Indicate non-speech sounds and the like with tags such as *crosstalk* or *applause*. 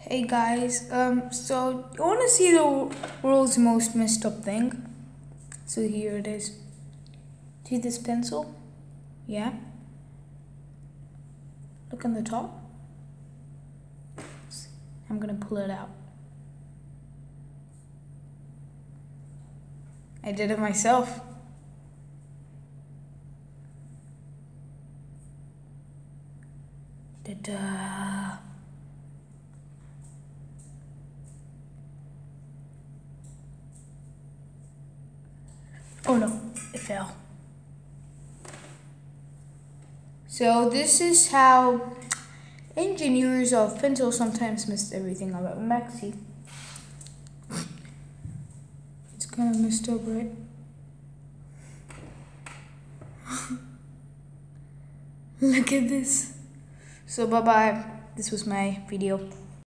Hey guys, um, so you want to see the world's most messed up thing? So here it is. See this pencil? Yeah. Look on the top. I'm gonna pull it out. I did it myself. Ta-da. Oh no, it fell. So this is how engineers of pencil sometimes miss everything about Maxi. It's kind of messed up, right? *laughs* Look at this. So bye bye. This was my video.